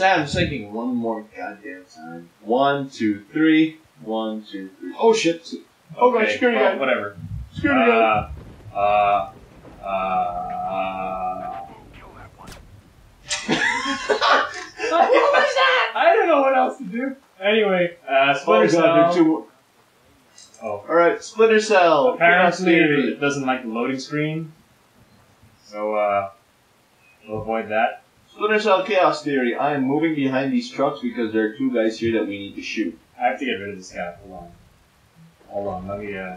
Sam, I'm thinking one more goddamn time. One, two, three. One, two, three. Oh shit! Oh god, Okay, security well, guy. Whatever. Security guy. Uh, uh, uh, I don't know what else to do. Anyway, uh, Oh Splinter god, there are Cell. two. Oh. All right, Splinter Cell. Apparently, it doesn't like the loading screen, so uh, we'll avoid that. Splinter Cell Chaos Theory. I am moving behind these trucks because there are two guys here that we need to shoot. I have to get rid of this guy. Hold on. Hold on. Let me uh,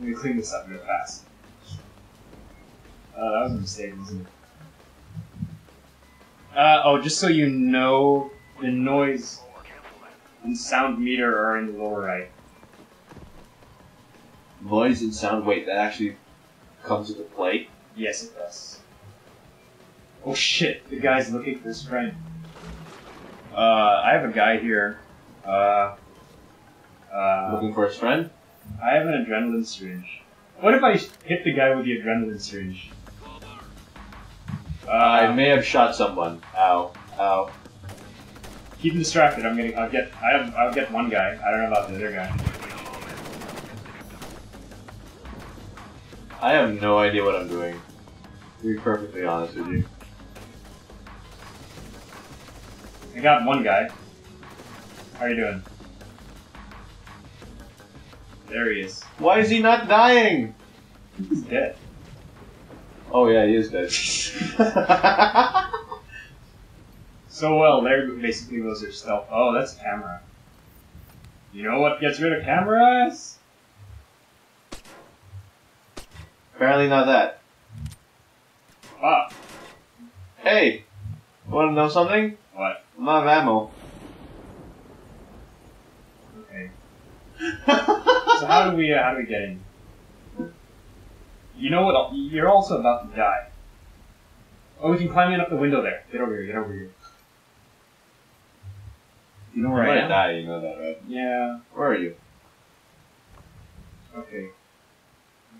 let me clean this up real fast. Uh, that was a mistake, wasn't it? Uh, oh, just so you know, the noise and sound meter are in the lower right. Noise and sound. Wait, that actually comes into play. Yes, it does. Oh shit! The guy's looking for his friend. Uh, I have a guy here. Uh, uh, Looking for his friend. I have an adrenaline syringe. What if I hit the guy with the adrenaline syringe? Uh, I may have shot someone. Ow. Ow. keep him distracted. I'm gonna. I'll get. I have. I'll get one guy. I don't know about the other guy. I have no idea what I'm doing. To be perfectly honest with you. I got one guy. How are you doing? There he is. Why is he not dying? He's dead. Oh yeah, he is dead. So well, there basically goes your stealth. Oh, that's a camera. You know what gets rid of cameras? Apparently not that. Ah, Hey, want to know something? what? I'm out of ammo. Okay. So how do we uh, how do we get in? You know what? You're also about to die. Oh, we can climb in up the window there. Get over here. Get over here. You know where I'm where I gonna am? die, you know that, right? Yeah. Where are you? Okay.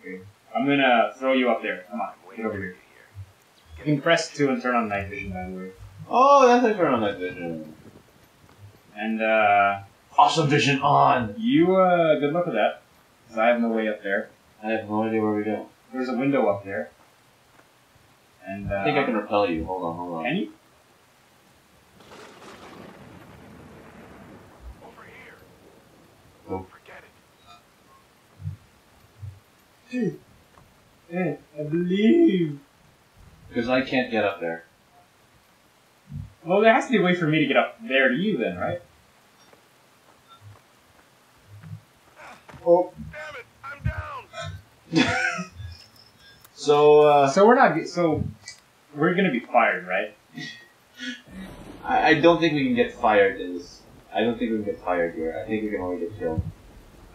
Okay. I'm gonna throw you up there. Come on. Get over here. You can press two and turn on night vision, by the way. Oh, that's a turn on night vision. And uh, Awesome vision on. you uh, good luck with that, because I have no way up there. I have no idea where we go. There's a window up there. And uh, I think I can repel you. Hold on, hold on. Can you? Over here. Nope. Forget it. Yeah, I believe. Because I can't get up there. Well, there has to be a way for me to get up there to you, then, right? Oh. Damn it! I'm down. So, uh, So we're not. So we're gonna be fired, right? I, I don't think we can get fired in this. I don't think we can get fired here. I think we can only get killed.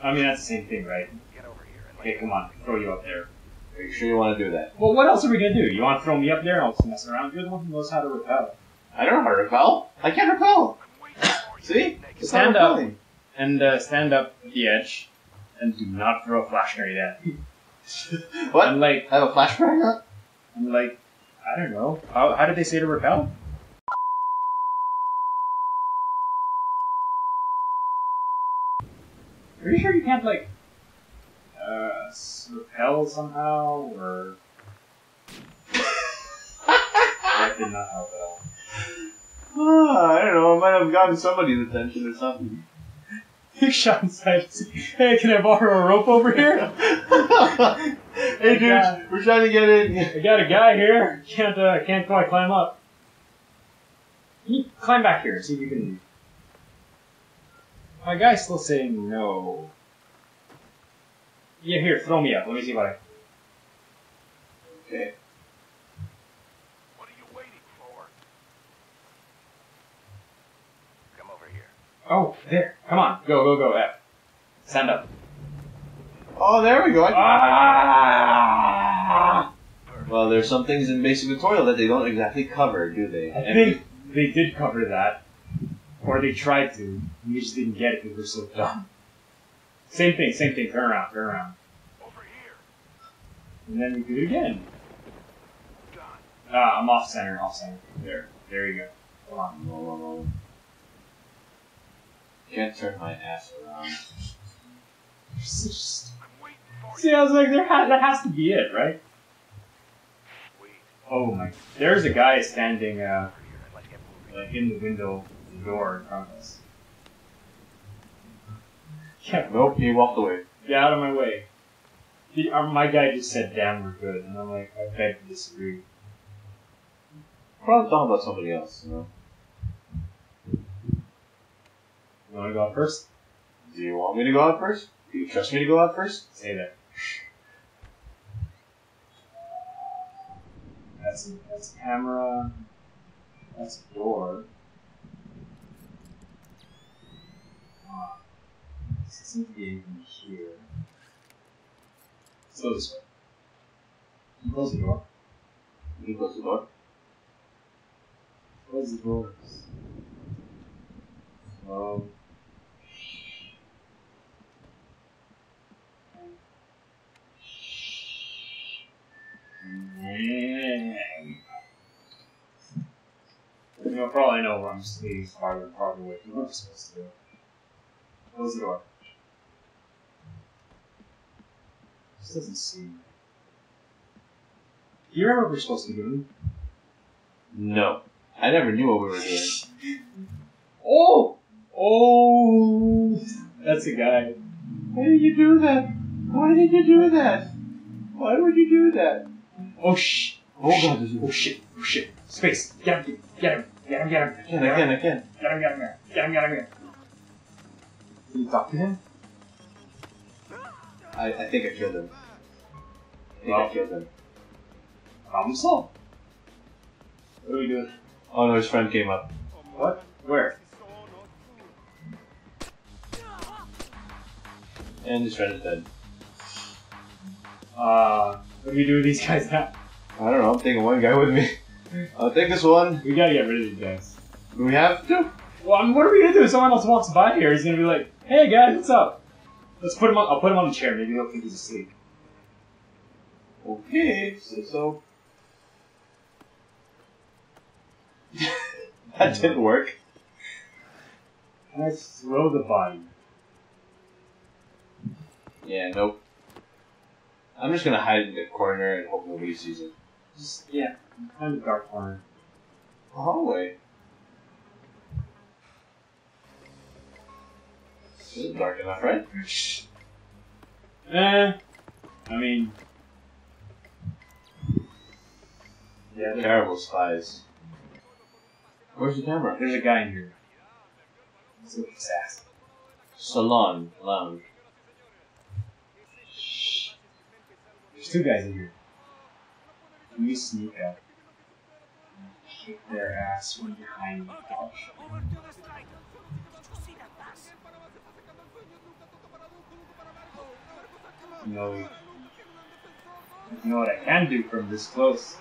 I mean, that's the same thing, right? Get over here and Okay, come on, throw you up there. Are you sure you want to do that? Well, what else are we gonna do? You want to throw me up there? I'll just mess around. You're the one who knows how to repel. I don't know how to repel. I can't repel. I'm waiting for you. See? It's Stand not up. And uh, stand up at the edge, and do not throw a flash grenade at me. What? I'm like, I have a flashbang on? I'm like, I don't know. How, how did they say to repel? Are you sure you can't like uh, repel somehow, or that did not help at all? Ah, I don't know. I might have gotten somebody's attention or something. Shot inside. Hey, can I borrow a rope over here? hey, dude, Yeah. we're trying to get in. I got a guy here. Can't uh, can't quite climb up. Can you climb back here? See if you can. My guy's still saying no. Yeah, here, throw me up. Let me see what I. Okay. What are you waiting for? Come over here. Oh, there. Come on, go, go, go. F. Send up. Oh, there we go. I- Ah! Well, there's some things in basic tutorial that they don't exactly cover, do they? I think they did cover that, or they tried to. We just didn't get it because we're so dumb. Same thing, same thing. Turn around, turn around, Over here. and then we do it again. Ah, I'm off center, off center. There, there you go. Come on. Can't turn my ass around. See, I'm waiting for you. I was like, there ha- that has to be it, right? Oh my. There's a guy standing uh, Over here. Let's get moving. like in the window, the door in front of us. Yeah, Nope, he walked away. get out of my way. The, uh, my guy just said, damn, we're good. And I'm like, I beg to disagree. Probably talking about somebody else, you know. You want to go out first? Do you want me to go out first? Do you trust me to go out first? Say that. That's a, that's a camera. That's a door. Ah, This be anything here. Let's this way. You Close the door. You can close the door. Close the doors. Slow. You know, for all I know, I'm just leaving farther and farther away from what I'm supposed to do. Close the door. This doesn't seem. Do you remember what we're supposed to be doing? No. I never knew what we were doing. Oh! Oh! That's a guy. Why did you do that? Why did you do that? Why would you do that? Oh sh! Oh god, this is Oh shit! Oh shit! Space! Get him! Get him! Get him! Get him! I can, I can, I can. Get him! Get him! Get him! Get him! Get him! Can you talk to him? I, I think I killed him. I think Well. I killed him. Problem solved. What do we do? Oh no, his friend came up. What? Where? And his friend is dead. Uh, what do we do with these guys now? I don't know, I'm taking one guy with me. I'll take this one. We gotta get rid of these guys. Do we have to? Well, I mean, what are we gonna do if someone else walks by here? He's gonna be like, "Hey guys, what's up?" Let's put him on. I'll put him on the chair. Maybe he'll think he's asleep. Okay, so so. that didn't work. Can I throw the body? Yeah, nope. I'm just gonna hide in the corner and hope nobody sees it. Just yeah, kind of dark corner. Hallway. This is dark enough, right? Eh, I mean, yeah. Terrible spies. Where's the camera? There's a guy in here. Let's look at his ass. Salon lounge. Two guys in here. We sneak up? Kick their ass from behind the couch. You know, you know what I can do from this close.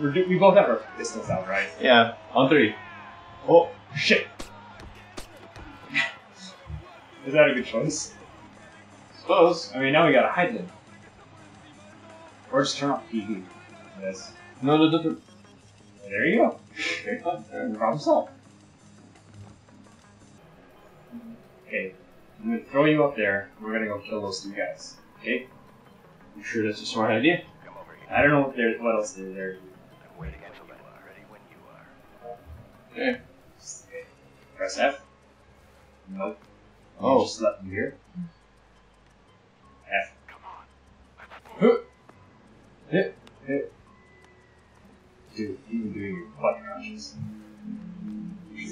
We're we both have our pistols out, right? Yeah, on three. Oh, Shit. Is that a good choice? suppose. I mean, now we gotta hide them. Or just turn off TV. Yes. No, no, no, no. There you go. Alright. Problem solved. Okay. I'm gonna throw you up there. We're gonna go kill those two guys. Okay? You sure that's a smart idea? Come over here. I don't know what, they're, what else they're there. I'm waiting until you are ready when you are. Okay. Okay. Press F. Nope. You Oh. Just left them here. F. Hit. Hit. Dude, even doing your butt crunches.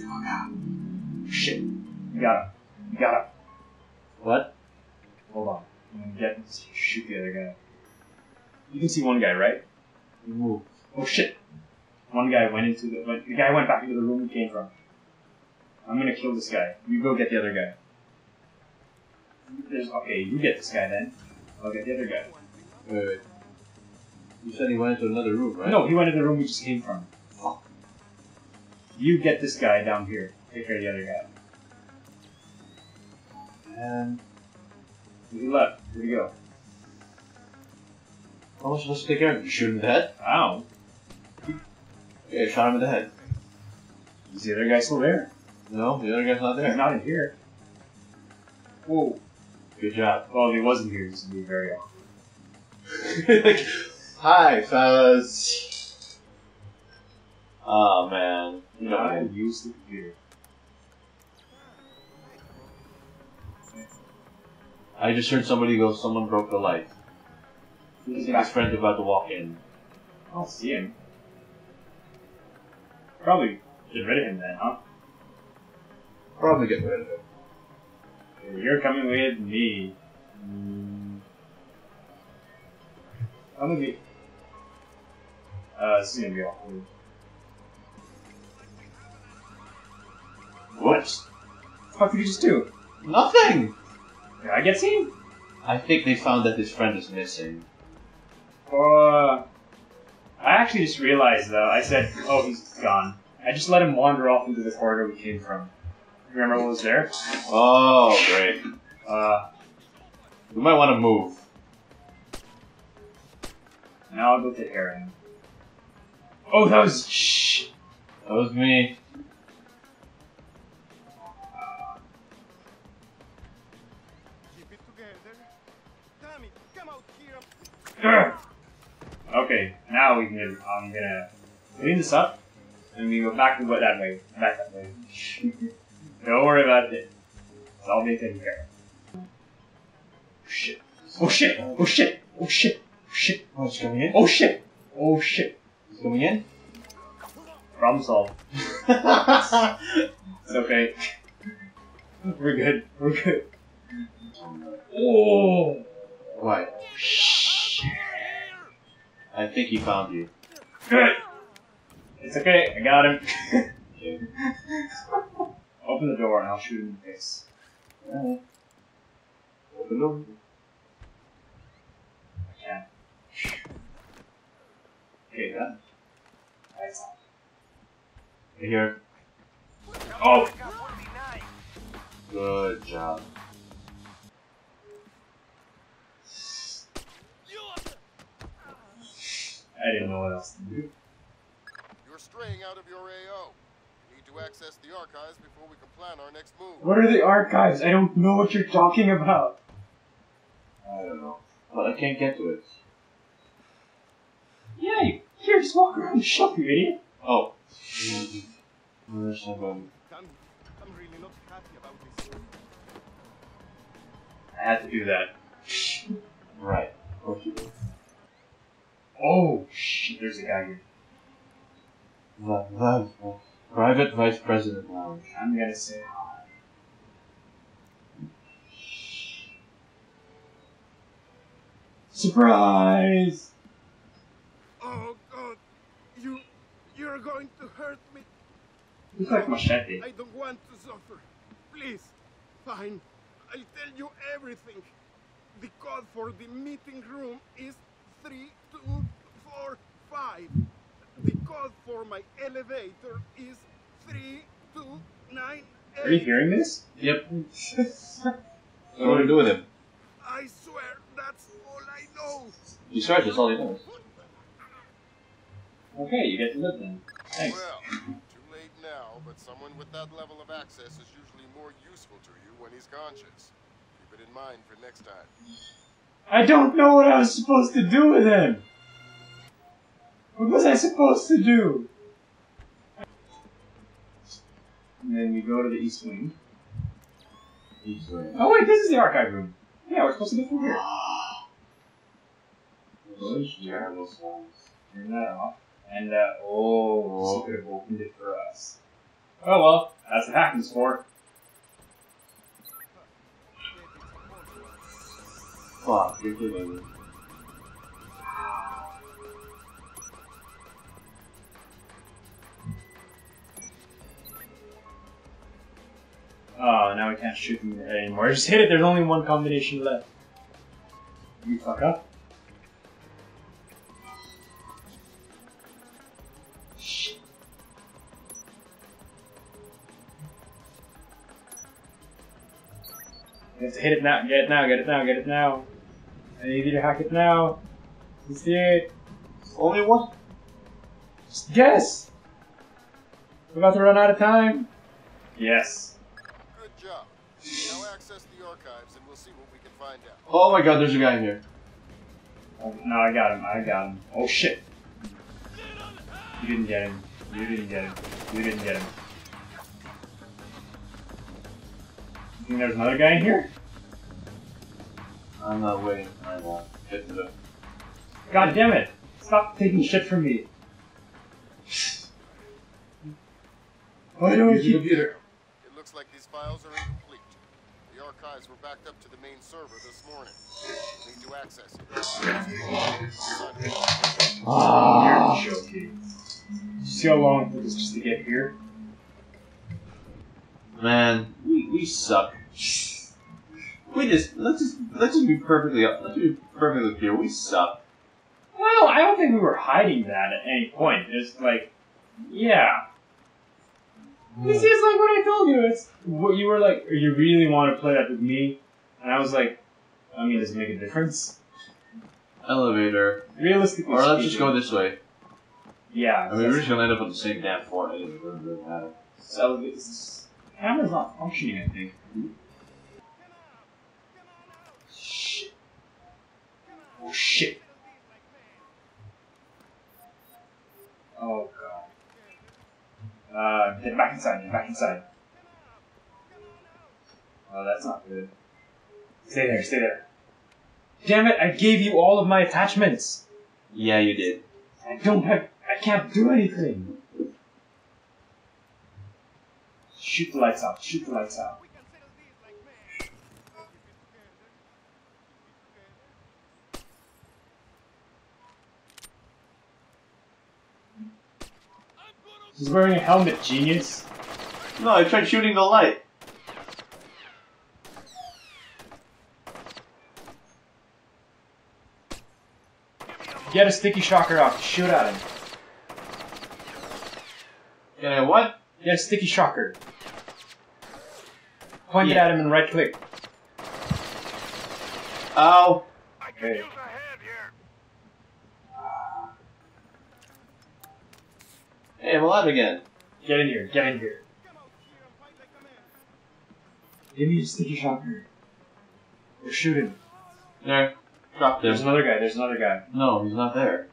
Oh, God. Shit. You got him. You got him. What? Hold on. I'm gonna get shoot the other guy. You can see one guy, right? Move. Oh shit! One guy went into the went, the guy went back into the room he came from. I'm gonna kill this guy. You go get the other guy. There's okay. You get this guy then. I'll get the other guy. Wait, wait. You said he went into another room, right? No, he went into the room we just came from. You get this guy down here. Take care of the other guy. And He left. Where'd he go? how was I supposed to take care of him? Shoot him in the head? Ow. Yeah, shot him in the head. Is the other guy still there? No, the other guy's not He's there. not in here. Whoa. Good job. Well, if he wasn't here, this would be very awkward. like, hi, fellas. Oh man. You know, I use the. I just heard somebody go. Someone broke the light. I He's think his friend's about to walk in. I'll see him. Probably get rid of him then, huh? Probably get rid of it. You're coming with me. Mm. I'm gonna be. Uh, this is gonna be awkward. What? The fuck did you just do? Nothing. Did I get seen? I think they found that his friend is missing. Uh, I actually just realized though. I said, "Oh, he's gone." I just let him wander off into the corridor we came from. Remember what was there? Oh, great. Uh, We might want to move. now I'll go to Aaron. Oh, that was shh. That was me. Keep it together. Tommy, come out here. Okay, now we can. I'm gonna clean this up, and we go back to what that way. Back that way. Don't worry about it. It's all being taken care of. Shit. Oh shit. Oh shit. Oh shit. Oh shit. Oh, it's coming in. Oh shit. Oh shit. It's coming in. Problem solved. It's okay. We're good. We're good. Oh. Why? I think he found you. Good. It's okay. I got him. Open the door and I'll shoot him in the face. Open door. I can. Okay, done. Nice. Here. Oh! Good job. I didn't know what else to do. You're straying out of your AO. You need to access the archives before we can plan our next move. What are the archives? I don't know what you're talking about. I don't know. But I can't get to it. Yeah, you here, just walk around the shop, you idiot. Oh. Where's my button? I'm really not happy about this. I had to do that. Right. Of course you do. Oh, shit, there's a guy here. The, the, the Private Vice President Lounge. I'm gonna say hi. Surprise! Oh God, you, you're going to hurt me. Looks like Machete. I don't want to suffer. Please, fine. I'll tell you everything. The code for the meeting room is three two four five. The code for my elevator is three two nine eight. Are you hearing this? Yep. What do we do with him? I swear that's all I know. You search, that's all he knows. Okay, you get to live then. Thanks. Well, too late now, but someone with that level of access is usually more useful to you when he's conscious. Keep it in mind for next time. I don't know what I was supposed to do with him! What was I supposed to do? And then we go to the east wing. He's doing Oh wait, this is the archive room. Yeah, we're supposed to go through here. Those terrible songs. Turn that off. And uh, oh, Oh. she could have opened it for us. Oh well, that's what happens for. Fuck, you're kidding me. Oh, now we can't shoot them in anymore. Just hit it. There's only one combination left. You fuck up. You have to hit it now. Get it now. Get it now. Get it now. I need you to hack it now. Let's it. Only one? Just guess. We're about to run out of time. Yes. Good job. Now access the archives and we'll see what we can find out. Oh my god, there's a guy here. Oh, no, I got him. I got him. Oh shit. You didn't get him. You didn't get him. You didn't get him. Think there's another guy in here? I'm not waiting. I'm not. Get to the. God damn it! Stop taking shit from me. Why do I Use keep computer. It looks like these files are incomplete. The archives were backed up to the main server this morning. Need to access it. Ah. You're joking. See how long it took us just to get here? Man, we, we suck. We just let's just let's just be perfectly let's be perfectly clear. We suck. Well, I don't think we were hiding that at any point. It's like, yeah. Hmm. This is like what I told you. It's what you were like. You really want to play that with me, and I was like, I mean, does it make a difference? Elevator. Realistically, Or let's just go this way. Yeah. I mean, we're just gonna end up on the same damn floor. It doesn't really matter. So this camera's not functioning. I think. Shit. Oh shit. Oh god. Uh, get back inside. Get back inside. Oh, that's not good. Stay there. Stay there. Damn it! I gave you all of my attachments. Yeah, you did. I don't have. I can't do anything. Shoot the lights out. Shoot the lights out. He's wearing a helmet, genius. No, I tried shooting the light. Get a sticky shocker out. Shoot at him. Get Yeah, what? Get a sticky shocker. Point it at him and right click. Ow! I can Hey. use a hand here. Hey, I'm alive again. Get in here. Get in here. Give me a sticky shocker. Or shoot him. There. Drop There's another guy. There's another guy. No, he's not there.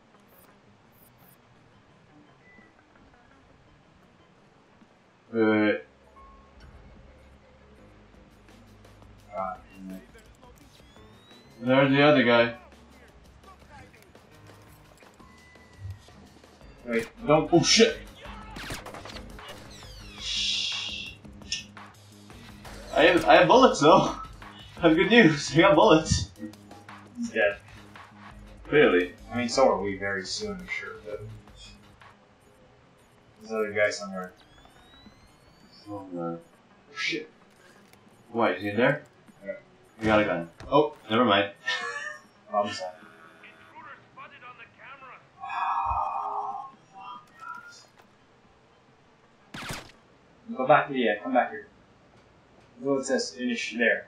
Wait, wait, wait. There's the other guy. Wait, don't. Oh shit! I have, I have bullets though. I have good news. I got bullets. He's dead. Clearly. I mean, so are we very soon, I'm sure. But there's other guy somewhere. Oh, no. Oh shit! Why, is he in there? Yeah. We got a gun. Oh, never mind. Problem solved. Intruder spotted on the camera. Go back the yeah. Come back here. Go it says finish there.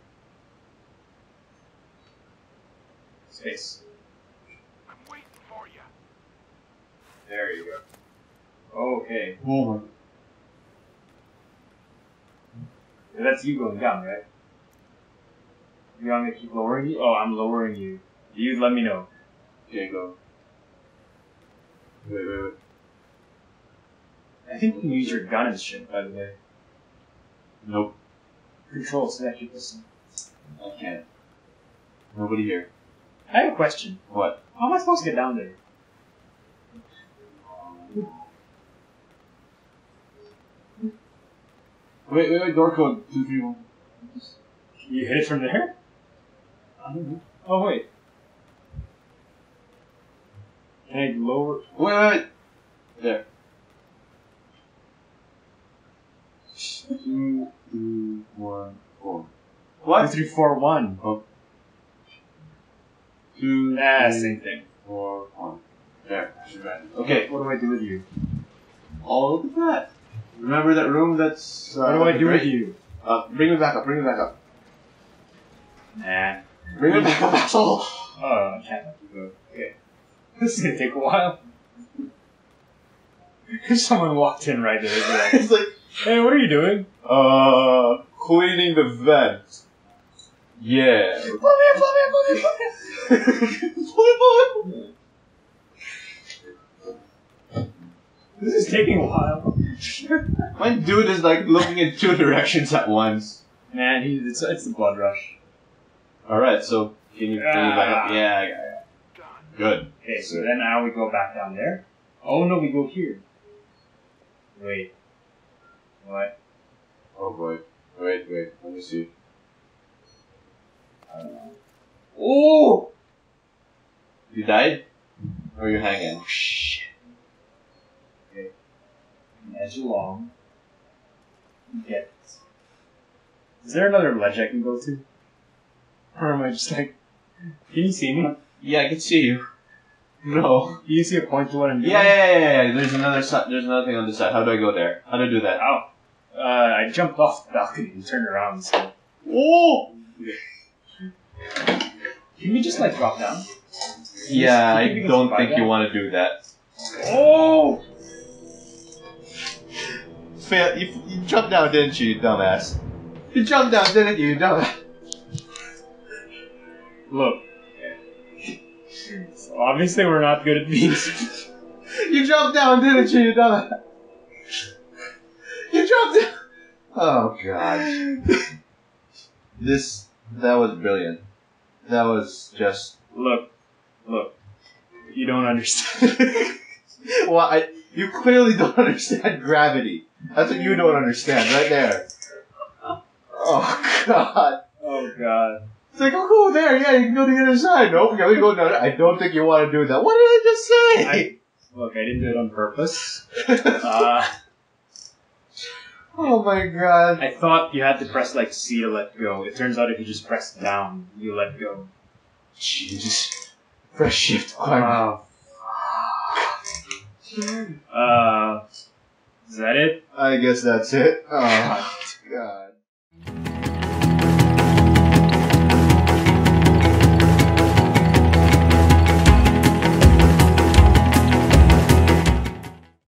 Space. I'm waiting for you. There you go. Okay. Oh my. That's you going down, right? You want me to keep lowering you? Oh, I'm lowering you. You let me know. Okay, go. Wait, wait, wait. I think you can use your gun and shit, by the way. Nope. Control, select your listen. I can't. Nobody here. I have a question. What? How am I supposed to get down there? Wait, wait, wait. Door code two three one. You hit it from there? Don't. Oh, wait. Can I lower? Wait, wait, wait. There. Two, two, one, four. What? three, four, one. Two, Ah, three, same thing. four, one. There. Okay. What do I do with you? Oh, look at that. Remember that room that's. Uh, What do I do with great? you? Uh, bring me back up. Bring me back up. Nah. Bring me back up, asshole. Oh, I can't let you go. Okay. This is gonna take a while. Someone walked in right there. it's like, hey, what are you doing? uh, cleaning the vent. Yeah. This is taking a while. My dude is like looking in two directions at once. Man, he, it's, it's the blood rush. Alright, so can you bring it back up? Ah. Yeah, yeah, yeah. Good. Okay, so then now we go back down there. Oh no, we go here. Wait. What? Oh boy. Wait, wait, let me see. I don't know. Oh! You died? Or you hanging? Oh, Shit. Okay. Edge along. Get. Is there another ledge I can go to? Or am I just like. Can you see me? Yeah, I can see you. No. Can you see a point to what I'm doing? Yeah, yeah, yeah, yeah, yeah. There's another si- there's another thing on this side. How do I go there? How do I do that? Oh. Uh, I jumped off the balcony and turned around, and said, Oh! Can we just like drop down? Yeah, You I think we can don't think you want to do that. Oh! Fail. You, you jumped down, didn't you, you dumbass? You jumped down, didn't you, you dumbass? Look. So obviously we're not good at these. You jumped down, didn't you, you dumbass? You jumped down. Oh god. This that was brilliant. That was just. look. Look. You don't understand. well, I, you clearly don't understand gravity. That's what you don't understand, right there. Oh god. oh god. It's like, oh, cool, there, yeah, you can go to the other side. Nope, we go down. I don't think you want to do that. What did I just say? I, look, I didn't do it on purpose. Uh, oh my god. I thought you had to press like C to let go. It turns out if you just press down, you let go. Jesus. Press shift. Wow. Uh, is that it? I guess that's it. Oh.